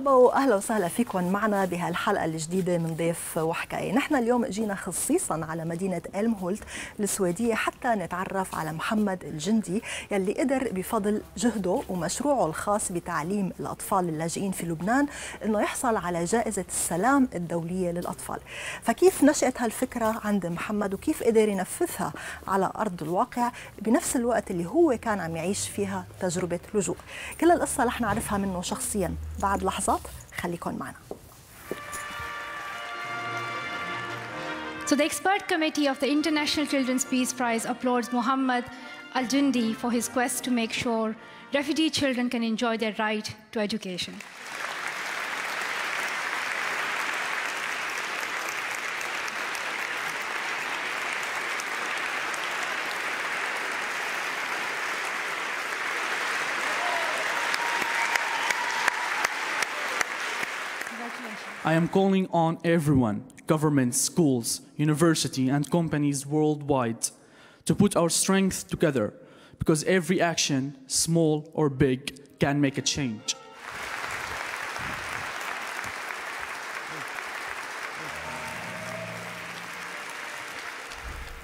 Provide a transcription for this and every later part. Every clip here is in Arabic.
مرحبا واهلا وسهلا فيكم معنا بهالحلقة الجديدة من ضيف وحكاية، نحن اليوم اجينا خصيصا على مدينة إلمهولت السويدية حتى نتعرف على محمد الجندي يلي قدر بفضل جهده ومشروعه الخاص بتعليم الأطفال اللاجئين في لبنان إنه يحصل على جائزة السلام الدولية للأطفال، فكيف نشأت هالفكرة عند محمد وكيف قدر ينفذها على أرض الواقع بنفس الوقت اللي هو كان عم يعيش فيها تجربة لجوء، كل القصة رح نعرفها منه شخصيا بعد لحظات خليكن معنا So the expert committee of the International Children's Peace Prize applauds Muhammad Al-Jundi for his quest to make sure refugee children can enjoy their right to education. I am calling on everyone, governments, schools, university, and companies worldwide to put our strength together because every action, small or big, can make a change.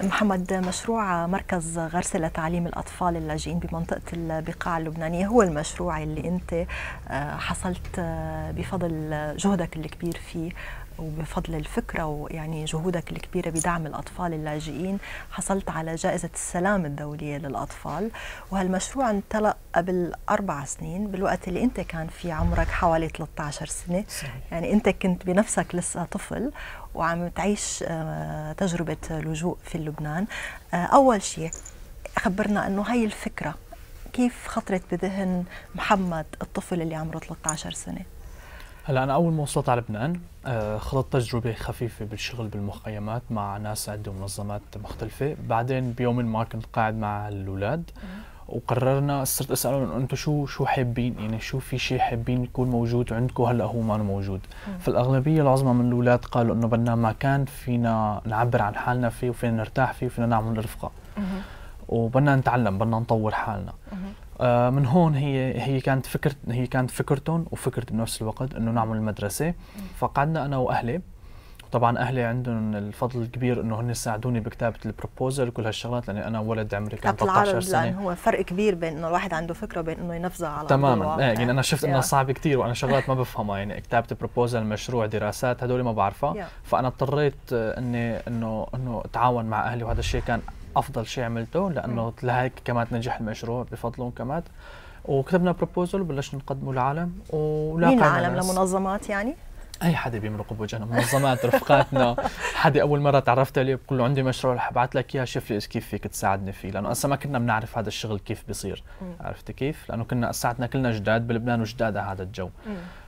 محمد مشروع مركز غرسة لتعليم الأطفال اللاجئين بمنطقة البقاع اللبنانية هو المشروع اللي أنت حصلت بفضل جهدك الكبير فيه وبفضل الفكرة ويعني جهودك الكبيرة بدعم الأطفال اللاجئين. حصلت على جائزة السلام الدولية للأطفال. وهالمشروع انطلق قبل أربع سنين بالوقت اللي أنت كان في عمرك حوالي 13 سنة. صحيح. يعني أنت كنت بنفسك لسه طفل وعم تعيش تجربة لجوء في لبنان. أول شيء خبرنا أنه هاي الفكرة كيف خطرت بذهن محمد الطفل اللي عمره 13 سنة؟ هلا أنا أول ما وصلت على لبنان خضت تجربة خفيفة بالشغل بالمخيمات مع ناس عده منظمات مختلفة. بعدين بيوم ما كنت قاعد مع الأولاد. وقررنا صرت أسألهم أنتم شو شو حابين؟ يعني شو في شيء حابين يكون موجود عندكم؟ هلأ هو ما موجود. فالاغلبيه العظمى من الأولاد قالوا إنه بدنا مكان فينا نعبر عن حالنا فيه وفينا نرتاح فيه وفينا نعمل رفقه وبدنا نتعلم بدنا نطور حالنا. آه من هون هي هي كانت فكرة هي كانت فكرتهم وفكرتي بنفس الوقت إنه نعمل مدرسة. فقعدنا أنا وأهلي طبعا أهلي عندهم الفضل الكبير إنه هن ساعدوني بكتابة البروبوزل وكل هالشغلات لأني أنا ولد عمري كان 13 سنة. لأن هو فرق كبير بين إنه الواحد عنده فكرة وبين إنه ينفذها على تماما. إيه يعني أنا شفت انه صعب كثير وأنا شغلات ما بفهمها. يعني كتابة بروبوزل مشروع دراسات هدول ما بعرفها. فأنا اضطريت إني إنه إنه أتعاون مع أهلي وهذا الشيء كان أفضل شيء عملته لأنه لهيك كمان نجح المشروع بفضلهم كمان. وكتبنا بروبوزل وبلشنا نقدمه للعالم ولاقينا مين العالم لمنظمات يعني؟ أي حدا بيمرق بوجهنا منظمات رفقاتنا. حدا أول مرة تعرفت عليه بقول له عندي مشروع رح أبعث لك إياه شوف لي كيف فيك تساعدني فيه. لأنه أصلا ما كنا بنعرف هذا الشغل كيف بيصير عرفتي كيف؟ لأنه كنا ساعتنا كلنا جداد بلبنان وجداد على هذا الجو.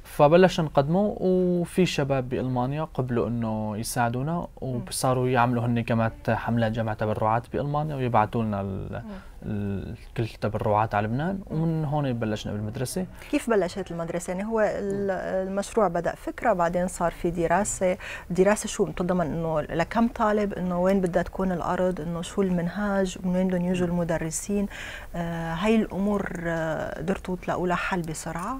فبلشنا نقدمه وفي شباب بألمانيا قبلوا إنه يساعدونا وصاروا يعملوا هن كمان حملات جمع تبرعات بألمانيا ويبعثوا لنا كل التبرعات على لبنان ومن هون بلشنا بالمدرسة. كيف بلشت المدرسة؟ يعني هو المشروع بدأ فكرة بعدين صار في دراسة. دراسة شو بتضمن إنه لكم طالب إنه وين بدها تكون الأرض؟ إنه شو المنهاج؟ من وين بدهم يجوا المدرسين؟ آه هاي الأمور قدرتوا تلاقوا لها حل بسرعة.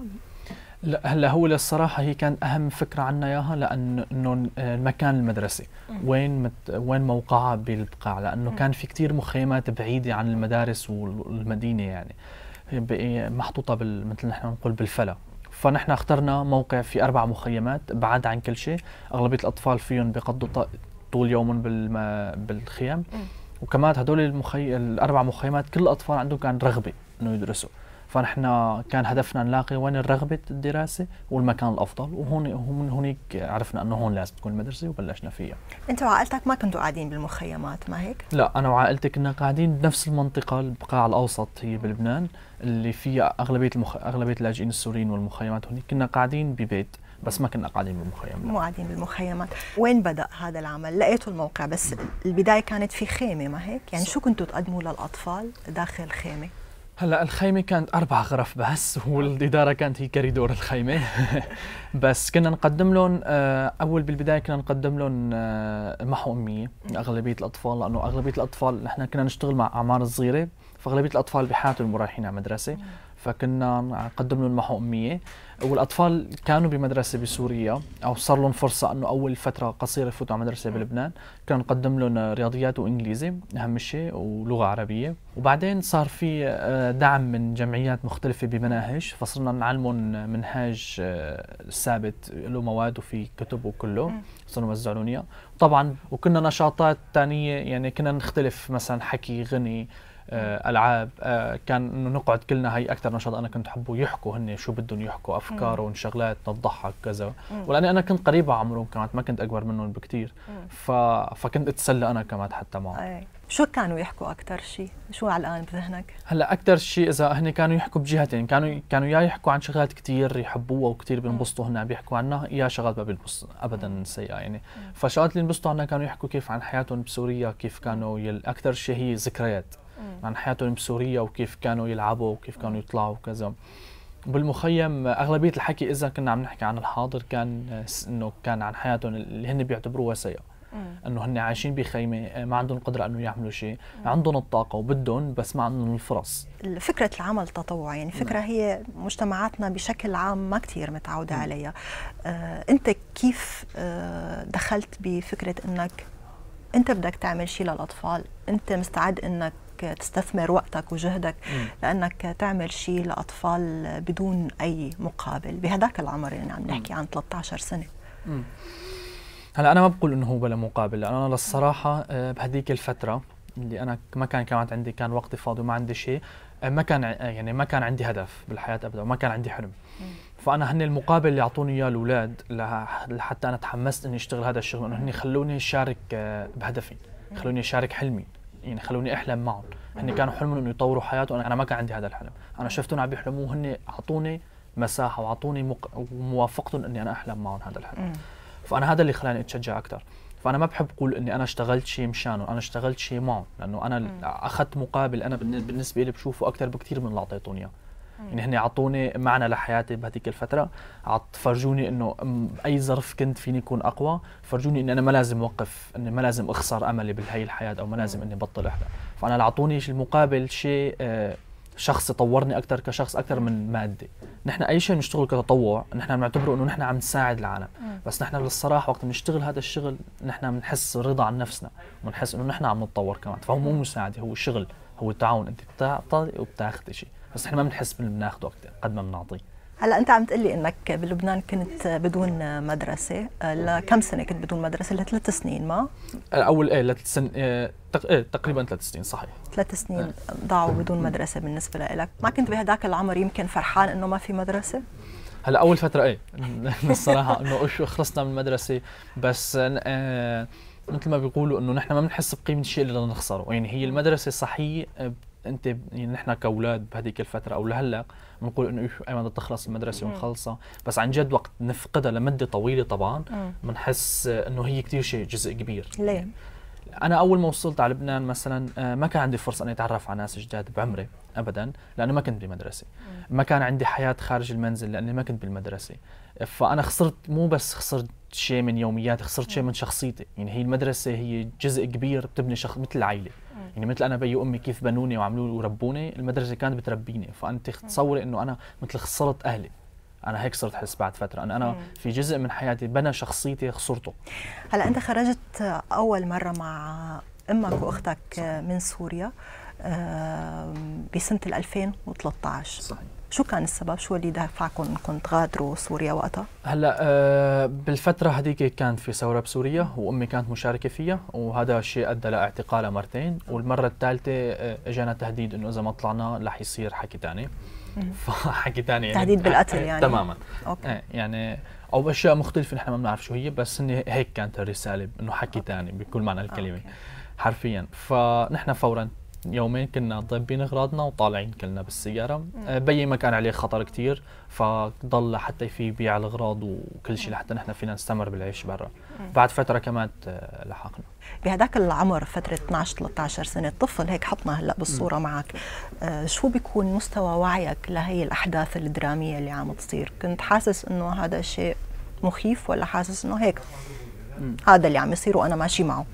لا هلا هو للصراحة هي كانت أهم فكرة عنا إياها لأنه إنه المكان المدرسة وين مت وين موقعها بالبقاع لأنه كان في كثير مخيمات بعيدة عن المدارس والمدينة يعني. محطوطة بال مثل نحن نقول بالفلا. فنحن اخترنا موقع في أربع مخيمات بعاد عن كل شيء. أغلبية الأطفال فيهم بيقضوا طول يومهم بالخيام. وكمان هدول المخي... الأربع مخيمات كل الأطفال عندهم كان رغبة إنه يدرسوا. فنحن كان هدفنا نلاقي وين رغبة الدراسة والمكان الأفضل وهون ومن هونيك عرفنا أنه هون لازم تكون المدرسة وبلشنا فيها. أنت وعائلتك ما كنتوا قاعدين بالمخيمات ما هيك؟ لا أنا وعائلتي كنا قاعدين بنفس المنطقة البقاع الأوسط هي بلبنان اللي فيها أغلبية المخ... أغلبية اللاجئين السوريين والمخيمات هونيك. كنا قاعدين ببيت بس ما كنا قاعدين بالمخيم مو قاعدين بالمخيمات. وين بدأ هذا العمل؟ لقيتوا الموقع بس البداية كانت في خيمة ما هيك؟ يعني شو كنتوا تقدموا للأطفال داخل خيمه هلا الخيمة كانت أربع غرف بس والإدارة كانت هي كريدور الخيمة. بس كنا نقدم لهم آه، أول بالبداية كنا نقدم لهم آه، محو أمية أغلبية الأطفال لأنه أغلبية الأطفال نحن كنا نشتغل مع أعمار صغيرة فأغلبية الأطفال بحياتهم رايحين على مدرسة فكنا نقدم لهم محو أمية. والأطفال كانوا بمدرسة بسوريا أو صار لهم فرصة إنه أول فترة قصيرة يفوتوا على مدرسة بلبنان. كنا نقدم لهم رياضيات وإنجليزي أهم شيء ولغة عربية. وبعدين صار في آه، دعم من جمعيات مختلفة بمناهج. فصرنا نعلمهم منهاج آه، ثابت له مواد وفي كتب وكله. صرنا نوزع لهم إياه. طبعا وكنا نشاطات ثانية يعني كنا نختلف مثلا حكي غني ألعاب آه، كان انه نقعد كلنا هي أكثر نشاط أنا كنت أحبه. يحكوا هن شو بدهم يحكوا افكارهم شغلات تضحك كذا. ولأني أنا كنت قريبه عمرهم كمان ما كنت أكبر منهم بكثير ف... فكنت أتسلى أنا كمان حتى معهم. أي. شو كانوا يحكوا أكثر شيء شو علقان بذهنك؟ هلأ أكثر شيء إذا هن كانوا يحكوا بجهتين كانوا كانوا يا يحكوا عن شغلات كثير يحبوها وكثير بينبسطوا هن عم بيحكوا عنها يا شغلات ما بينبسطوا ابدا سيئة يعني. فشغلات اللي انبسطوا عنها كانوا يحكوا كيف عن حياتهم بسوريا كيف كانوا. أكثر شيء هي ذكريات. عن حياتهم بسوريا وكيف كانوا يلعبوا وكيف كانوا يطلعوا وكذا. بالمخيم أغلبية الحكي إذا كنا عم نحكي عن الحاضر كان إنه كان عن حياتهم اللي هن بيعتبروها سيئه إنه هن عايشين بخيمة ما عندهم قدرة إنه يعملوا شيء. عندهم الطاقة وبدهم بس ما عندهم الفرص. فكرة العمل التطوعي يعني فكرة نعم. هي مجتمعاتنا بشكل عام ما كثير متعودة. عليها. آه أنت كيف آه دخلت بفكرة إنك أنت بدك تعمل شيء للأطفال؟ أنت مستعد إنك تستثمر وقتك وجهدك. لأنك تعمل شيء لأطفال بدون أي مقابل. بهداك العمر يعني عم نحكي عن 13 سنة. هلأ أنا ما بقول إنه هو بلا مقابل أنا للصراحة آه، بهديك الفترة اللي أنا ما كان كانت عندي كان وقتي فاضي وما عندي شيء آه، ما كان يعني ما كان عندي هدف بالحياة ابدا وما كان عندي حلم. فأنا هن المقابل اللي اعطوني إياه الأولاد لحتى أنا تحمست إني أشتغل هذا الشغل إنه هن خلوني أشارك آه، بهدفي خلوني أشارك حلمي. يعني خلوني أحلم معهم. هن كانوا حلمهم إنه يطوروا حياتهم. أنا ما كان عندي هذا الحلم. أنا شفتهم عم بيحلموا وهن أعطوني مساحة وأعطوني مق... موافقتهم إني أنا أحلم معهم هذا الحلم. فأنا هذا اللي خلاني أتشجع أكثر فأنا ما بحب أقول إني أنا اشتغلت شيء مشانه أنا اشتغلت شيء معهم لأنه أنا أخذت مقابل. أنا بالنسبة لي بشوفه أكثر بكثير من اللي أعطيتوني إياه. يعني هن اعطوني معنى لحياتي بهذيك الفترة. فرجوني إنه أي ظرف كنت فيني اكون أقوى فرجوني إني أنا ما لازم أوقف إني ما لازم أخسر أملي بهي الحياة أو ما لازم إني بطل احلم فأنا اعطوني المقابل شيء آه، شخص يطورني أكثر كشخص أكثر من مادي. نحن أي شيء بنشتغل كتطوع نحن بنعتبره إنه نحن عم نساعد العالم. بس نحن للصراحه وقت بنشتغل هذا الشغل نحن بنحس رضا عن نفسنا بنحس إنه نحن عم نتطور كمان. فهو مو مساعدة هو شغل هو تعاون. أنت بتعطي وبتاخذي شيء بس إحنا ما بنحس باللي بناخذه قد ما بنعطيه. هلا أنت عم تقلي إنك بلبنان كنت بدون مدرسة لكم سنة كنت بدون مدرسة؟ لثلاث سنين ما؟ أول إيه لثلاث سن إيه تقريبا ثلاث سنين صحيح. ثلاث سنين إيه. ضاعوا بدون مدرسة بالنسبة لك ما كنت بهداك العمر يمكن فرحان إنه ما في مدرسة؟ هلا أول فترة إيه الصراحة إنه خلصنا من المدرسة. بس آه مثل ما بيقولوا إنه نحن ما بنحس بقيمة الشيء اللي بدنا نخسره. يعني هي المدرسة صحيح أنت يعني نحن كأولاد بهذيك الفترة أو لهلأ بنقول إنه ايمتى بدها تخلص المدرسة ونخلصها. بس عن جد وقت نفقدها لمدة طويلة طبعا بنحس إنه هي كثير شيء جزء كبير. ليه؟ أنا أول ما وصلت على لبنان مثلا آه، ما كان عندي فرصة إني أتعرف على ناس جداد بعمري ابدا لأنه ما كنت بمدرسه ما كان عندي حياة خارج المنزل لأني ما كنت بالمدرسة. فأنا خسرت مو بس خسرت شيء من يومياتي خسرت شيء من شخصيتي. يعني هي المدرسة هي جزء كبير بتبني شخص مثل العائله يعني مثل أنا بي وأمي كيف بنوني وعملوا وربوني المدرسة كانت بتربيني. فأنت تصوري إنه أنا مثل خسرت أهلي. أنا هيك صرت أحس بعد فترة. أنا أنا في جزء من حياتي بنى شخصيتي خسرته. هلا أنت خرجت أول مرة مع أمك وأختك من سوريا بسنة 2013 صحيح. شو كان السبب؟ شو اللي دفعكم إنكم تغادروا سوريا وقتها؟ هلأ آه بالفترة هذيك كان في ثورة بسوريا وأمي كانت مشاركة فيها وهذا الشيء أدى لاعتقالها مرتين. والمرة الثالثة آه إجانا تهديد إنه إذا ما طلعنا رح يصير حكي ثاني فحكي ثاني يعني. تهديد بالقتل يعني. تماما. okay. آه يعني أو أشياء مختلفة نحن ما بنعرف شو هي بس هيك كانت الرسالة إنه حكي ثاني بكل معنى الكلمة. okay. حرفيا. فنحن فورا يومين كنا ضابين أغراضنا وطالعين كلنا بالسيارة. آه، بيي ما كان عليه خطر كتير فضل لحتى في بيع الأغراض وكل شيء لحتى نحن فينا نستمر بالعيش برا. بعد فترة كمان آه، لحقنا. بهداك العمر فترة 12 13 سنة الطفل هيك حطنا هلأ بالصورة م. معك. آه شو بيكون مستوى وعيك لهي الأحداث الدرامية اللي عم تصير؟ كنت حاسس إنه هذا شيء مخيف ولا حاسس إنه هيك؟ م. هذا اللي عم يصير وأنا ماشي معه.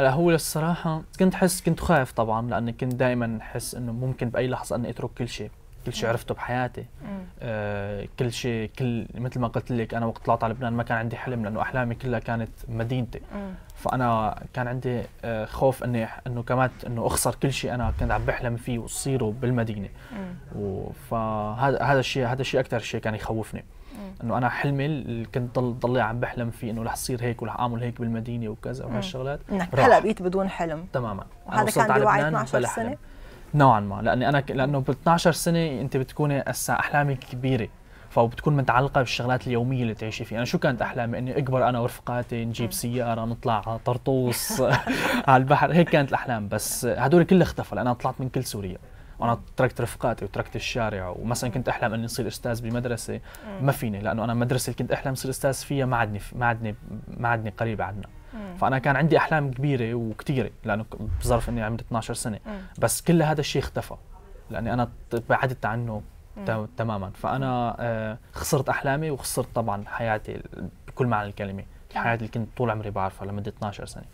هلا هو للصراحة كنت حس كنت خايف طبعا لأني كنت دائما أحس إنه ممكن بأي لحظة إني أترك كل شيء كل شيء عرفته بحياتي. آه كل شيء كل مثل ما قلت لك أنا وقت طلعت على لبنان ما كان عندي حلم لأنه أحلامي كلها كانت مدينتي. مم. فأنا كان عندي آه خوف إني إنه كمان إنه أخسر كل شيء أنا كنت عم بحلم فيه وصيره بالمدينة. فهذا هذا الشيء هذا الشيء أكثر شيء كان يخوفني. إنه أنا حلمي اللي كنت ضل ضلي عم بحلم فيه إنه رح يصير هيك ورح أعمل هيك بالمدينة وكذا وهالشغلات هلا بقيت بدون حلم. تماما. وهذا كان بوعي 12 سنه نوعا ما. لأني أنا ك... لأنه بال 12 سنة أنت بتكوني هسه أحلامك كبيرة. فبتكون متعلقة بالشغلات اليومية اللي تعيشي فيها، أنا شو كانت أحلامي؟ إني أكبر أنا ورفقاتي نجيب سيارة نطلع على طرطوس على البحر، هيك كانت الأحلام. بس هدول كلها اختفوا لأن أنا طلعت من كل سوريا. وأنا تركت رفقاتي وتركت الشارع ومثلا كنت أحلم إني أصير أستاذ بمدرسة ما فيني لأنه أنا المدرسة اللي كنت أحلم أصير أستاذ فيها ما عدني ما عدني ما عدني قريبة عنا. فأنا كان عندي أحلام كبيرة وكثيره لأنه بظرف إني عمري 12 سنة. بس كل هذا الشيء اختفى لأني أنا بعدت عنه تماما. فأنا آه، خسرت أحلامي وخسرت طبعا حياتي بكل معنى الكلمة. الحياة اللي كنت طول عمري بعرفها لمدة 12 سنة.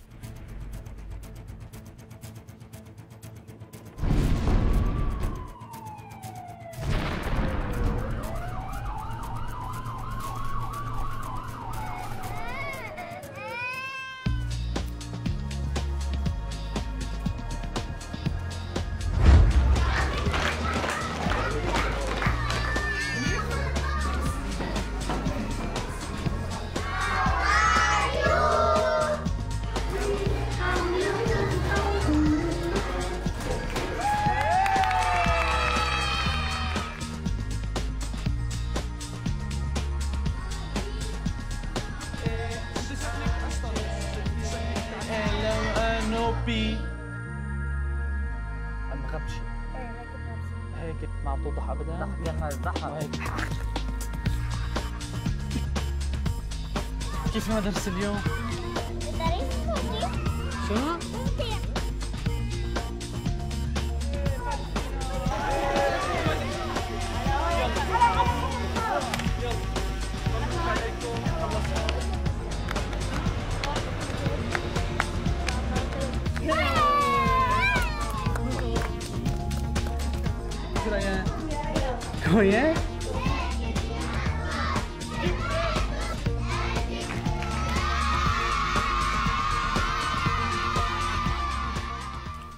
كيف ما مدرسة اليوم؟ شنو؟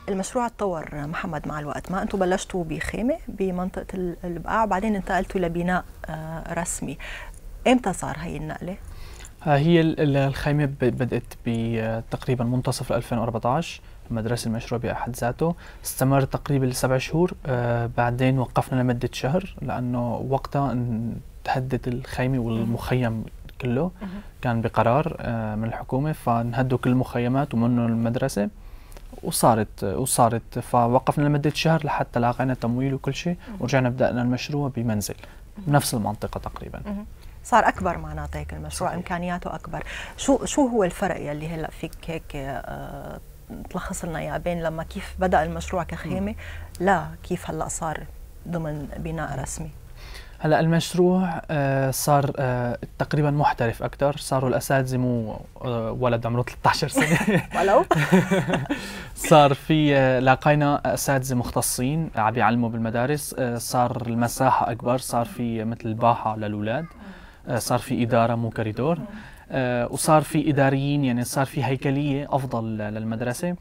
المشروع تطور محمد مع الوقت. ما أنتم بلشتوا بخيمة بمنطقة البقاع وبعدين انتقلتوا لبناء آه، رسمي. إمتى صار هي النقلة؟ آه، هي الخيمة بدأت بتقريبا منتصف 2014 مدرسة المشروع بأحد ذاته. استمر تقريبا سبع شهور. آه بعدين وقفنا لمدة شهر لأنه وقتها تهدد الخيمة والمخيم كله. كان بقرار آه من الحكومة فانهدوا كل المخيمات ومنه المدرسة. وصارت وصارت فوقفنا لمدة شهر لحتى لاقينا تمويل وكل شيء ورجعنا بدأنا المشروع بمنزل بنفس المنطقة تقريبا. صار أكبر معناته هيك المشروع صحيح. إمكانياته أكبر. شو شو هو الفرق يلي هلأ فيك هيك آه تلخص لنا اياه بين لما كيف بدأ المشروع كخيمة لا كيف هلأ صار ضمن بناء رسمي. هلأ المشروع آه، صار آه، تقريبا محترف أكثر صاروا الأساتذة مو آه، ولد عمره 13 سنة. ولو. صار في لاقينا أساتذة مختصين عم يعلموا بالمدارس. صار المساحة أكبر. صار في مثل باحة للأولاد. صار في إدارة مو كريدور. وصار في إداريين يعني صار في هيكلية أفضل للمدرسة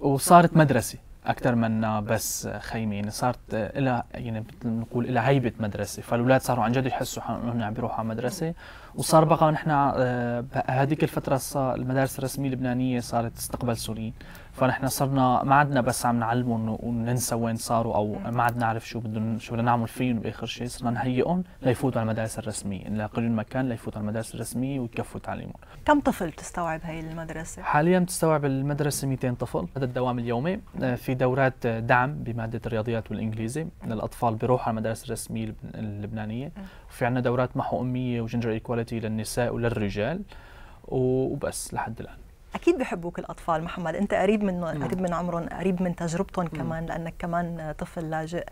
وصارت مدرسة أكثر من بس خيمة يعني صارت لها يعني نقول لها هيبة مدرسة. فالأولاد صاروا عن جد يحسوا إنهم عم بيروحوا على مدرسة. وصار بقى نحن آه، هذيك الفترة المدارس الرسمية اللبنانية صارت تستقبل سوريين. فنحن صرنا ما عدنا بس عم نعلمهم وننسى وين صاروا أو ما عدنا نعرف شو بدهم شو بدنا نعمل فيهم بآخر شيء صرنا نهيئهم ليفوتوا على المدارس الرسمية. نلاقي لهم مكان ليفوتوا على المدارس الرسمية ويكفوا تعليمهم. كم طفل تستوعب هي المدرسة؟ حاليا تستوعب المدرسة 200 طفل. هذا الدوام اليومي. آه، في دورات دعم بمادة الرياضيات والإنجليزي. للاطفال بيروحوا على المدارس الرسمية اللبنانية. وفي عندنا دورات محو أمية و gender equality للنساء وللرجال. وبس لحد الآن. أكيد بحبوك الأطفال محمد. أنت قريب من قريب من عمرهم قريب من تجربتهم كمان لأنك كمان طفل لاجئ.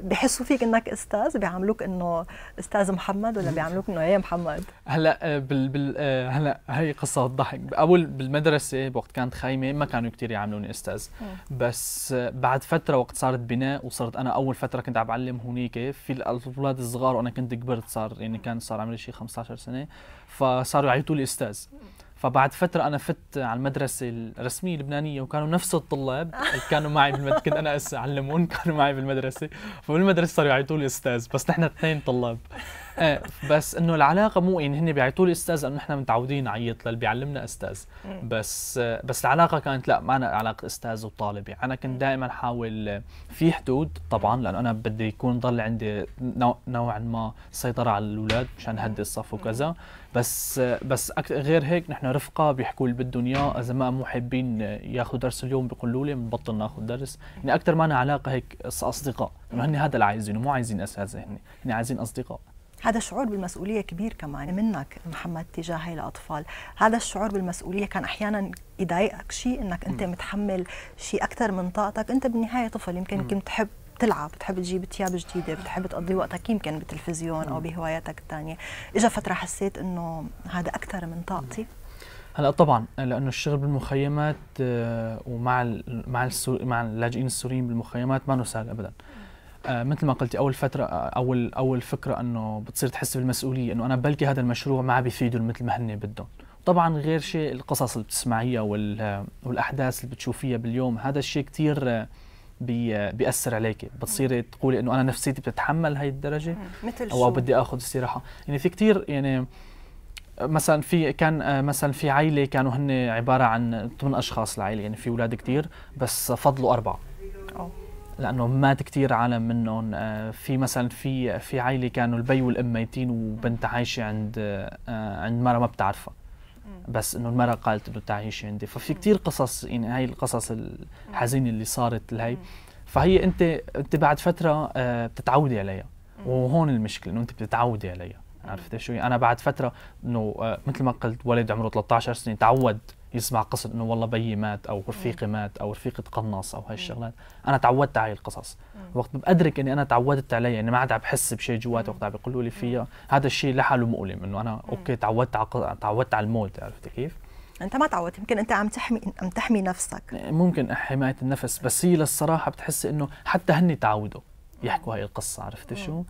بحسوا فيك إنك أستاذ؟ بيعاملوك إنه أستاذ محمد ولا بيعاملوك إنه يا محمد؟ هلا آه، بال, بال آه، هلا هي قصة ضحك. اول بالمدرسة وقت كانت خايمة ما كانوا كثير يعاملوني أستاذ. بس آه، بعد فترة وقت صارت بناء وصرت أنا أول فترة كنت عم بعلم هونيك في الأولاد الصغار وأنا كنت كبرت صار يعني كان صار عمري شيء 15 سنة فصاروا يعيطوا لي أستاذ. فبعد فترة أنا فت على المدرسة الرسمية اللبنانية وكانوا نفس الطلاب كانوا معي بالمد... كنت أنا اعلمهم كانوا معي بالمدرسة. فبالمدرسة صاروا يعيطوا لي أستاذ بس نحن اثنين طلاب. إيه بس إنه العلاقة مو يعني هن بيعيطوا لي أستاذ لأنه نحن متعودين نعيط للي بيعلمنا أستاذ. بس بس العلاقة كانت لا ما أنا علاقة أستاذ وطالب يعني أنا كنت دائما احاول في حدود طبعا لأنه أنا بدي يكون ضل عندي نوعا ما سيطرة على الأولاد مشان هدي الصف وكذا. بس بس غير هيك نحن رفقة بيحكوا اللي بدهم اياه إذا ما مو حابين ياخذوا درس اليوم بيقولوا لي بنبطل ناخذ درس. يعني أكثر ما أنا علاقة هيك أصدقاء. إنه هن هذا اللي عايزينه مو عايزين أساتذة هن هن عايزين أصدقاء. هذا شعور بالمسؤولية كبير كمان منك محمد تجاه هاي الأطفال. هذا الشعور بالمسؤولية كان أحيانا يضايقك شيء إنك أنت متحمل شيء أكثر من طاقتك. أنت بالنهاية طفل يمكن كنت تحب تلعب بتحب تجيب ثياب جديدة بتحب تقضي وقتك يمكن بالتلفزيون أو بهواياتك الثانية. اجى فترة حسيت إنه هذا أكثر من طاقتي. هلا طبعا لأنه الشغل بالمخيمات آه، ومع مع مع اللاجئين السوريين بالمخيمات ما سهل ابدا. مثل ما قلتي أول فترة آه، أول أول فكرة إنه بتصير تحس بالمسؤولية إنه أنا بلكي هذا المشروع ما عم بيفيدهم مثل ما هن بدهم. طبعا غير شيء القصص اللي بتسمعيها والأحداث اللي بتشوفيها باليوم هذا الشيء كثير آه، بي بيأثر عليك. بتصيري تقولي إنه أنا نفسيتي بتتحمل هاي الدرجة؟ مثل أو, أو بدي آخذ استراحة. يعني في كثير يعني مثلا في كان آه، مثلا في عائله كانوا هن عبارة عن ثمان أشخاص العائله يعني في أولاد كثير بس فضلوا أربعة. أوه. لأنه مات كثير عالم منهم. آه، في مثلا في في عائله كانوا البي والأم ميتين وبنت عايشة عند آه، عند مرة ما بتعرفها. بس إنه المرأة قالت إنه تعيشي عندي. ففي كثير قصص يعني هاي القصص الحزينة اللي صارت لهي. فهي أنت أنت بعد فترة آه، بتتعودي عليها. وهون المشكلة إنه أنت بتتعودي عليها. عرفت شو؟ أنا بعد فترة إنه مثل ما قلت ولد عمره 13 سنة تعود يسمع قصة إنه والله بيي مات أو رفيقي مات أو رفيقي تقنص أو هاي الشغلات. أنا تعودت على هاي القصص. وقت بقدرك إني أنا تعودت عليها يعني ما عاد عم بحس بشيء جواتي وقت عم بيقولوا لي فيها. هذا الشيء لحاله مؤلم إنه أنا okay تعودت على تعودت على الموت عرفت كيف؟ أنت ما تعودت يمكن أنت عم تحمي عم تحمي نفسك. ممكن حماية النفس بس هي للصراحة بتحسي إنه حتى هن تعودوا يحكوا هاي القصة عرفت شو؟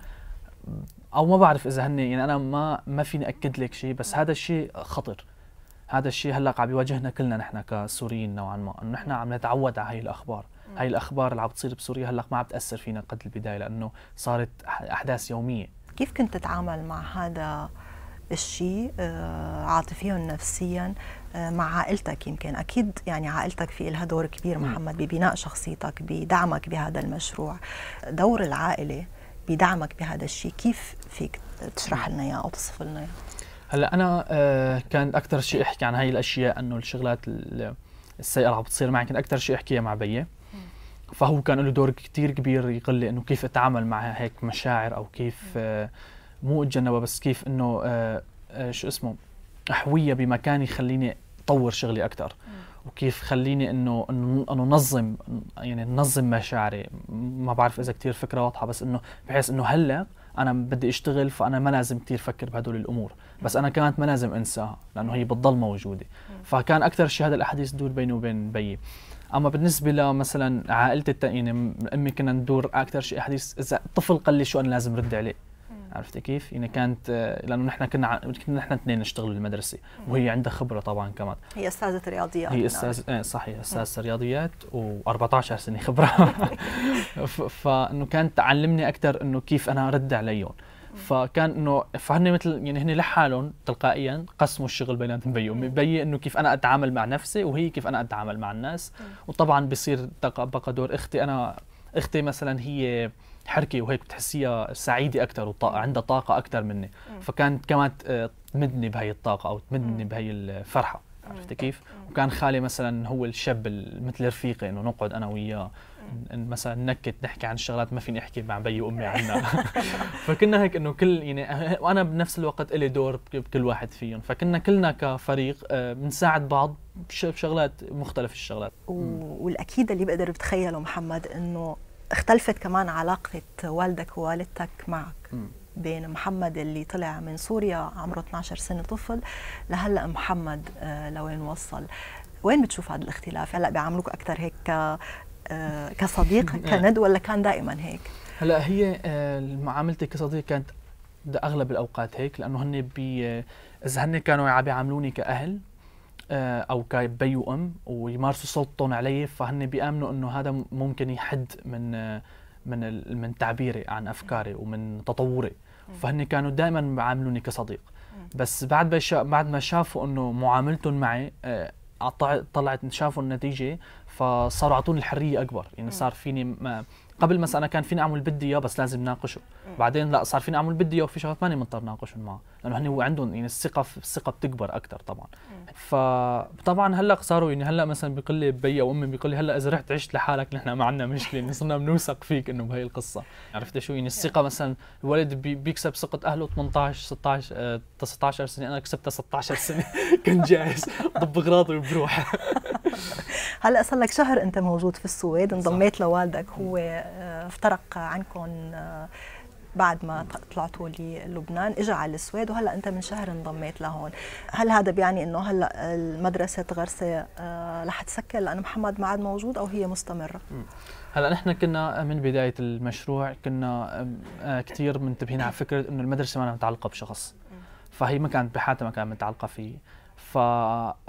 أو ما بعرف إذا هن يعني أنا ما ما فيني أكد لك شيء بس هذا الشيء خطر. هذا الشيء هلأ عم بيواجهنا كلنا نحن كسوريين نوعا ما إنه نحن عم نتعود على هاي الأخبار. هاي الأخبار اللي عم بتصير بسوريا هلأ ما عم تأثر فينا قد البداية لأنه صارت أحداث يومية. كيف كنت تتعامل مع هذا الشيء آه، عاطفيا ونفسيا آه، مع عائلتك يمكن؟ أكيد يعني عائلتك في لها دور كبير محمد ببناء شخصيتك بدعمك بهذا المشروع. دور العائلة بدعمك بهذا الشيء كيف فيك تشرح لنا اياه أو تصف لنا اياه هلا أنا آه كان أكثر شيء أحكي عن هاي الأشياء إنه الشغلات السيئة اللي عم بتصير معي كنت أكثر شيء أحكيها مع بيي. فهو كان له دور كثير كبير يقول لي إنه كيف أتعامل مع هيك مشاعر أو كيف آه مو أتجنبها بس كيف إنه آه شو اسمه أحويها بمكان يخليني أطور شغلي أكثر وكيف خليني إنه إنه نظم يعني نظم مشاعري. ما بعرف إذا كثير فكرة واضحة بس إنه بحيث إنه هلأ أنا بدي أشتغل فأنا ما لازم كثير أفكر بهدول الأمور. بس أنا كانت ما لازم أنساها لأنه هي بتضل موجودة. فكان أكثر شيء هذا الأحاديث تدور بيني وبين بيي. أما بالنسبة لمثلا عائلتي يعني أمي كنا ندور أكثر شيء أحاديث إذا طفل قال لي شو أنا لازم رد عليه. عرفتي كيف؟ يعني كانت لأنه نحن كنا كنا نحن اثنين نشتغل بالمدرسة. وهي عندها خبرة طبعا كمان. هي أستاذة رياضيات هي أستاذ إيه صحيح أستاذة رياضيات و14 سنة خبرة. فإنه كانت تعلمني أكثر إنه كيف أنا أرد عليهم. فكان إنه فهن مثل يعني هن لحالهم تلقائيا قسموا الشغل بيناتهم بي امي بي إنه كيف أنا أتعامل مع نفسي وهي كيف أنا أتعامل مع الناس. وطبعا بصير بقى دور أختي. أنا أختي مثلا هي حركه وهيك بتحسيها سعيدة أكثر وعندها طاقة أكثر مني. فكانت كمان تمدني بهي الطاقة أو تمدني بهي الفرحة. عرفت كيف؟ وكان خالي مثلا هو الشاب مثل رفيقي إنه نقعد أنا وياه مثلا نكت نحكي عن شغلات ما فيني أحكي مع بيي وأمي عنها. فكنا هيك إنه كل يعني وأنا بنفس الوقت لي دور بكل واحد فيهم. فكنا كلنا كفريق آه، بنساعد بعض بشغلات مختلف الشغلات. والأكيد اللي بقدر بتخيله محمد إنه اختلفت كمان علاقة والدك ووالدتك معك بين محمد اللي طلع من سوريا عمره 12 سنة طفل لهلأ محمد آه، لوين وصل؟ وين بتشوف هذا الاختلاف؟ هلأ بيعاملوك أكثر هيك آه، كصديق كند ولا كان دائما هيك؟ هلأ هي آه، معاملتي كصديق كانت أغلب الأوقات هيك لأنه هن بي إذا هن كانوا عم يعاملوني كأهل أو كبي وام ويمارسوا سلطتهم علي فهن بيأمنوا إنه هذا ممكن يحد من من من تعبيري عن أفكاري ومن تطوري. فهن كانوا دائما بيعاملوني كصديق. بس بعد بعد ما شافوا إنه معاملتهم معي آه، طلعت شافوا النتيجة فصاروا يعطوني الحرية أكبر. يعني صار فيني ما قبل مثلا أنا كان فيني أعمل بدي إياه بس لازم ناقشه بعدين لا صار فيني أعمل بدي إياه وفي شغلات ماني مضطر ناقشهم معه لأنه هن عندهم يعني الثقة الثقة بتكبر أكثر طبعا. فطبعا هلأ صاروا يعني هلأ مثلا بيقول لي بيا وامي بيقول لي هلأ إذا رحت عشت لحالك نحن ما عندنا مشكلة يعني صرنا بنوثق فيك إنه بهي القصة. عرفت شو؟ يعني الثقة مثلا الولد بي بيكسب ثقة أهله 18 16 آه 19 سنة أنا كسبتها 16 سنة. كنت جاهز. ضب اغراضي وبروح. هلأ صار لك شهر أنت موجود في السويد انضميت لوالدك هو آه، افترق عنكم آه، بعد ما طلعتوا للبنان اجى على السويد وهلأ أنت من شهر انضميت لهون. هل هذا بيعني إنه هلأ المدرسة غرسه آه، رح تسكر لأنه محمد ما عاد موجود أو هي مستمرة؟ هلأ نحن كنا من بداية المشروع كنا كثير منتبهين على فكرة إنه المدرسة ما متعلقة بشخص. فهي ما كانت بحياتها ما كانت متعلقة فيه ف...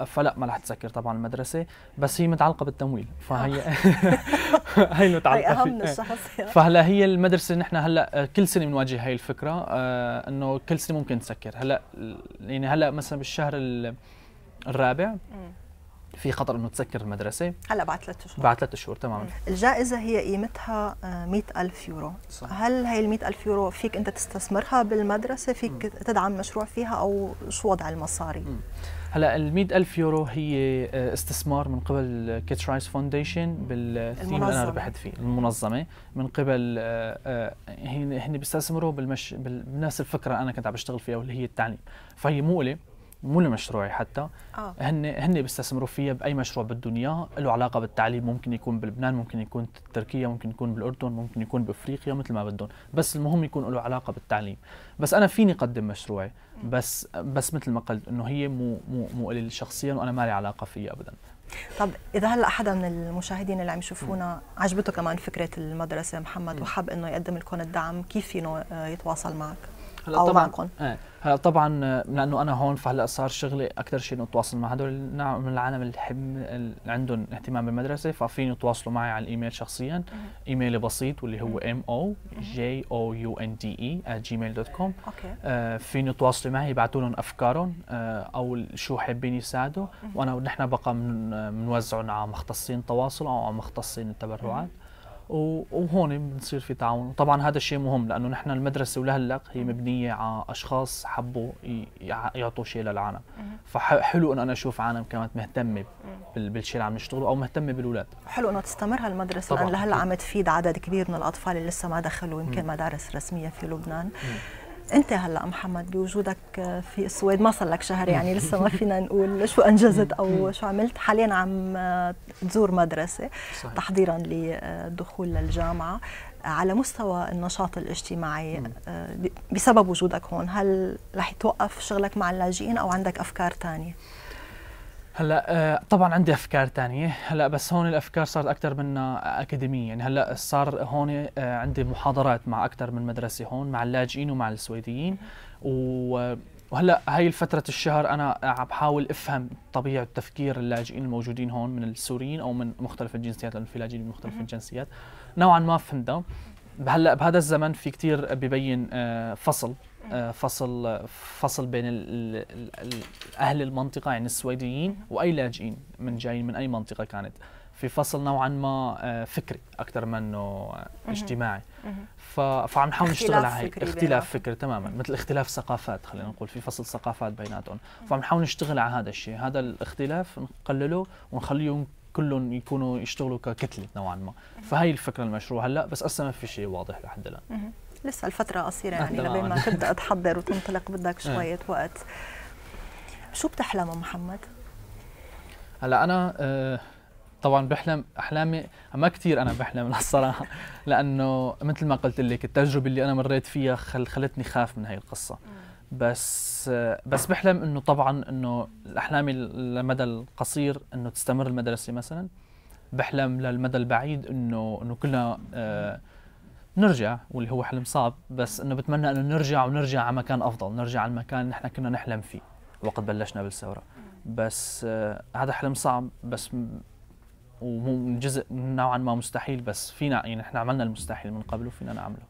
فلا ما رح تسكر طبعا المدرسة بس هي متعلقة بالتمويل فهي هي متعلقة هي الشخص فهلا هي المدرسة نحن هلا كل سنة بنواجه هاي الفكرة آه إنه كل سنة ممكن تسكر. هلا يعني هلا مثلا بالشهر الرابع في خطر إنه تسكر المدرسة. هلا بعد ثلاث شهور. بعد ثلاث شهور تماما. الجائزة هي قيمتها 100000 آه، يورو. صح. هل هي ال ألف يورو فيك أنت تستثمرها بالمدرسة؟ فيك مم. تدعم مشروع فيها أو شو وضع المصاري؟ مم. هلا ال ألف يورو هي آه، استثمار من قبل KidsRights Foundation بالثيم اللي أنا ربحت فيه المنظمة. من قبل آه، هن بيستثمروا بالمش بنفس الفكرة أنا كنت عم بشتغل فيها واللي هي التعليم. فهي مو مو لمشروعي حتى. آه. هن هن بيستثمروا فيها بأي مشروع بدهم إياه. له علاقة بالتعليم ممكن يكون بلبنان ممكن يكون تركيا ممكن يكون بالأردن ممكن يكون بأفريقيا مثل ما بدهم. بس المهم يكون له علاقة بالتعليم. بس أنا فيني أقدم مشروعي. بس بس مثل ما قلت إنه هي مو مو مو لي شخصيا وأنا ما لي علاقة فيها ابدا. طب إذا هلأ حدا من المشاهدين اللي عم يشوفونا عجبته كمان فكرة المدرسة محمد وحب إنه يقدم لكم الدعم كيف فينه يتواصل معك؟ هلا طبعا معكم. آه. هلا طبعا لأنه أنا هون فهلا صار شغلي أكثر شيء إنه أتواصل مع هدول من العالم اللي حب عندهم اهتمام بالمدرسة ففيني يتواصلوا معي على الإيميل شخصيا. إيميلي بسيط واللي هو M O J O U N D E Gmail dot com فيني يتواصلوا معي يبعثوا لهم أفكارهم آه أو شو حابين يساعدوا. وانا نحن بقى بنوزعهم على مختصين تواصل أو على مختصين التبرعات. وهون بنصير في تعاون. طبعا هذا الشيء مهم لأنه نحن المدرسة ولهلأ هي مبنية على أشخاص حبوا يعطوا شيء للعالم. فحلو إنه أنا أشوف عالم كانت مهتمه بالشيء اللي عم نشتغله أو مهتمه بالأولاد. حلو إنه تستمر هالمدرسة لأن لهلأ عم تفيد عدد كبير من الأطفال اللي لسه ما دخلوا يمكن مدارس رسمية في لبنان. مم. انت هلا محمد بوجودك في السويد ما صار لك شهر يعني لسه ما فينا نقول شو أنجزت أو شو عملت. حاليا عم تزور مدرسة صحيح. تحضيرا للدخول للجامعة على مستوى النشاط الاجتماعي. آه، بسبب وجودك هون هل رح توقف شغلك مع اللاجئين أو عندك أفكار ثانية هلا آه، طبعا عندي أفكار ثانية هلا بس هون الأفكار صارت أكثر منها أكاديمية. يعني هلا صار هون آه، عندي محاضرات مع أكثر من مدرسة هون مع اللاجئين ومع السويديين. وهلا هاي فترة الشهر أنا عم بحاول أفهم طبيعة تفكير اللاجئين الموجودين هون من السوريين أو من مختلف الجنسيات لأنه في لاجئين من مختلف الجنسيات. نوعا ما فهمتها. هلا بهذا الزمن في كتير ببين آه، فصل. فصل فصل بين أهل المنطقة يعني السويديين وأي لاجئين من جايين من أي منطقة كانت. في فصل نوعا ما آه، فكري أكثر منه اجتماعي. فعم نحاول نشتغل على هي اختلاف فكري تماما مثل اختلاف ثقافات خلينا نقول في فصل ثقافات بيناتهم. فعم نحاول نشتغل على هذا الشيء هذا الاختلاف نقلله ونخليهم كلهم يكونوا يشتغلوا ككتلة نوعا ما. فهي الفكرة المشروع هلأ بس هسه ما في شيء واضح لحد الآن. لسه الفترة قصيرة يعني لبين ما تبدأ تحضر وتنطلق بدك إيه. شوية وقت. شو بتحلم محمد؟ هلا أنا آه طبعا بحلم أحلامي ما كثير أنا بحلم الصراحه لأنه مثل ما قلت لك التجربة اللي أنا مريت فيها خل خلتني خاف من هي القصة. بس بس بحلم إنه طبعا إنه أحلامي للمدى القصير إنه تستمر المدرسة مثلا. بحلم للمدى البعيد إنه إنه كلنا آه نرجع واللي هو حلم صعب بس إنه بتمنى إنه نرجع ونرجع على مكان أفضل نرجع على المكان اللي نحن كنا نحلم فيه. وقت بلشنا بالثورة. بس آه هذا حلم صعب بس وجزء نوعا ما مستحيل بس فينا يعني إحنا عملنا المستحيل من قبل وفينا نعمله.